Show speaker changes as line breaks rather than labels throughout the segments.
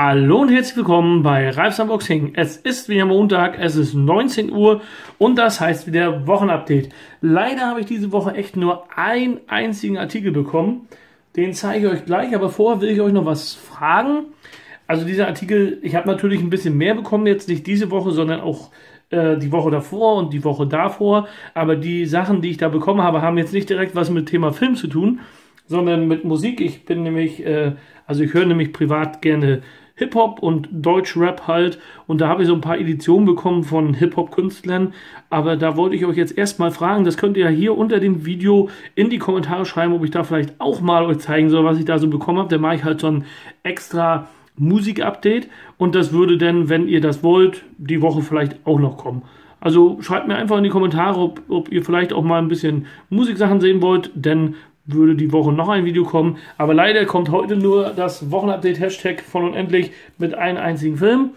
Hallo und herzlich willkommen bei Ralfs Unboxing. Es ist wieder Montag, es ist 19 Uhr und das heißt wieder Wochenupdate. Leider habe ich diese Woche echt nur einen einzigen Artikel bekommen. Den zeige ich euch gleich, aber vorher will ich euch noch was fragen. Also dieser Artikel, ich habe natürlich ein bisschen mehr bekommen, jetzt nicht diese Woche, sondern auch äh, die Woche davor und die Woche davor. Aber die Sachen, die ich da bekommen habe, haben jetzt nicht direkt was mit Thema Film zu tun, sondern mit Musik. Ich bin nämlich, äh, also ich höre nämlich privat gerne Hip-Hop und Deutsch-Rap halt. Und da habe ich so ein paar Editionen bekommen von Hip-Hop-Künstlern. Aber da wollte ich euch jetzt erstmal fragen, das könnt ihr ja hier unter dem Video in die Kommentare schreiben, ob ich da vielleicht auch mal euch zeigen soll, was ich da so bekommen habe. Da mache ich halt so ein extra Musik-Update. Und das würde dann, wenn ihr das wollt, die Woche vielleicht auch noch kommen. Also schreibt mir einfach in die Kommentare, ob, ob ihr vielleicht auch mal ein bisschen Musiksachen sehen wollt, denn würde die Woche noch ein Video kommen. Aber leider kommt heute nur das Wochenupdate-Hashtag von unendlich mit einem einzigen Film.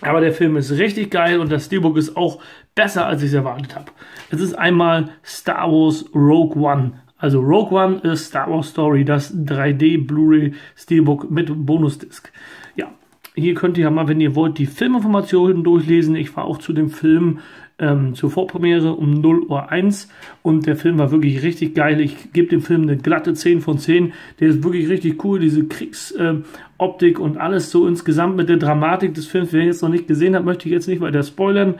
Aber der Film ist richtig geil und das Steelbook ist auch besser, als ich es erwartet habe. Es ist einmal Star Wars Rogue One. Also Rogue One ist Star Wars Story, das 3D Blu-ray Steelbook mit Bonusdisk. Ja, hier könnt ihr mal, wenn ihr wollt, die Filminformationen durchlesen. Ich war auch zu dem Film ähm, zur Vorpremiere um 0 Uhr 1 und der Film war wirklich richtig geil. Ich gebe dem Film eine glatte 10 von 10. Der ist wirklich richtig cool, diese Kriegsoptik äh, und alles so insgesamt mit der Dramatik des Films. Wer jetzt noch nicht gesehen hat, möchte ich jetzt nicht weiter spoilern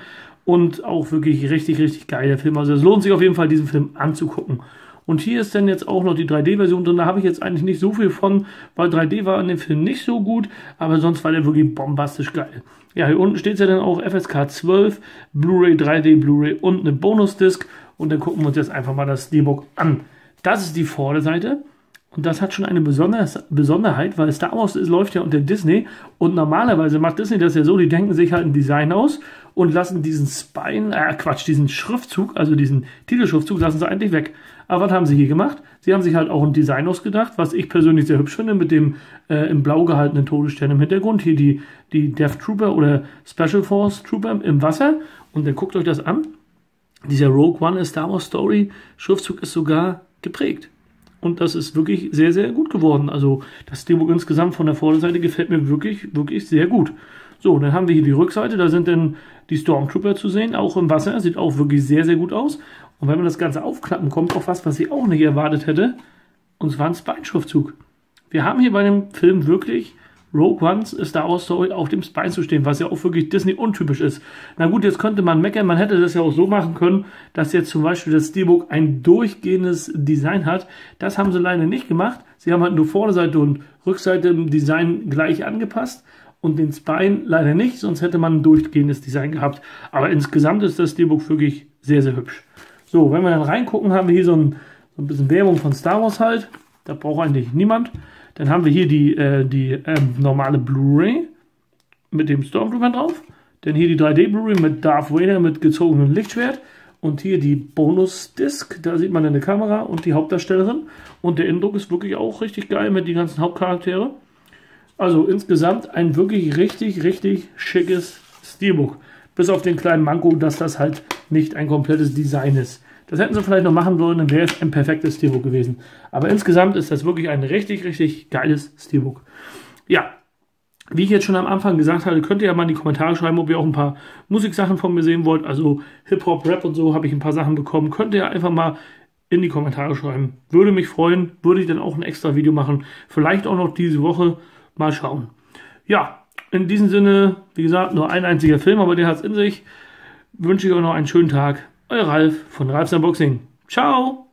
und auch wirklich richtig, richtig geil der Film. Also es lohnt sich auf jeden Fall, diesen Film anzugucken. Und hier ist dann jetzt auch noch die 3D-Version drin. Da habe ich jetzt eigentlich nicht so viel von, weil 3D war in dem Film nicht so gut, aber sonst war der wirklich bombastisch geil. Ja, hier unten steht ja dann auch FSK 12, Blu-ray, 3D Blu-ray und eine Bonusdisk. Und dann gucken wir uns jetzt einfach mal das Steelbook an. Das ist die Vorderseite. Und das hat schon eine Besonderheit, weil Star Wars ist, läuft ja unter Disney und normalerweise macht Disney das ja so, die denken sich halt ein Design aus und lassen diesen Spine, äh Quatsch, diesen Schriftzug, also diesen Titelschriftzug, lassen sie eigentlich weg. Aber was haben sie hier gemacht? Sie haben sich halt auch ein Design ausgedacht, was ich persönlich sehr hübsch finde, mit dem äh, im Blau gehaltenen Todesstern im Hintergrund. Hier die, die Death Trooper oder Special Force Trooper im Wasser. Und dann guckt euch das an. Dieser Rogue One A Star Wars Story Schriftzug ist sogar geprägt. Und das ist wirklich sehr, sehr gut geworden. Also das Steelbook insgesamt von der Vorderseite gefällt mir wirklich, wirklich sehr gut. So, dann haben wir hier die Rückseite, da sind dann die Stormtrooper zu sehen, auch im Wasser, sieht auch wirklich sehr, sehr gut aus. Und wenn man das Ganze aufklappen, kommt auch was, was ich auch nicht erwartet hätte, und zwar ein Spine-Schriftzug. Wir haben hier bei dem Film wirklich Rogue One's Star Wars Story auf dem Spine zu stehen, was ja auch wirklich Disney untypisch ist. Na gut, jetzt könnte man meckern, man hätte das ja auch so machen können, dass jetzt zum Beispiel das Steelbook ein durchgehendes Design hat. Das haben sie leider nicht gemacht. Sie haben halt nur Vorderseite und Rückseite im Design gleich angepasst und den Spine leider nicht, sonst hätte man ein durchgehendes Design gehabt. Aber insgesamt ist das Steelbook wirklich sehr, sehr hübsch. So, wenn wir dann reingucken, haben wir hier so ein, so ein bisschen Werbung von Star Wars halt. Da braucht eigentlich niemand. Dann haben wir hier die, äh, die äh, normale Blu-ray mit dem Stormtrooper drauf. Dann hier die 3D Blu-ray mit Darth Vader mit gezogenem Lichtschwert. Und hier die Bonus-Disc, da sieht man eine Kamera und die Hauptdarstellerin. Und der Indruck ist wirklich auch richtig geil mit den ganzen Hauptcharaktere. Also insgesamt ein wirklich richtig, richtig schickes Steelbook. Bis auf den kleinen Manko, dass das halt nicht ein komplettes Design ist. Das hätten sie vielleicht noch machen sollen, dann wäre es ein perfektes Steelbook gewesen. Aber insgesamt ist das wirklich ein richtig, richtig geiles Steelbook. Ja, wie ich jetzt schon am Anfang gesagt hatte, könnt ihr ja mal in die Kommentare schreiben, ob ihr auch ein paar Musiksachen von mir sehen wollt. Also Hip-Hop, Rap und so habe ich ein paar Sachen bekommen. Könnt ihr einfach mal in die Kommentare schreiben. Würde mich freuen, würde ich dann auch ein extra Video machen. Vielleicht auch noch diese Woche. Mal schauen. Ja, in diesem Sinne, wie gesagt, nur ein einziger Film, aber der hat es in sich. Wünsche ich euch noch einen schönen Tag. Euer Ralf von Ralfs Unboxing. Ciao!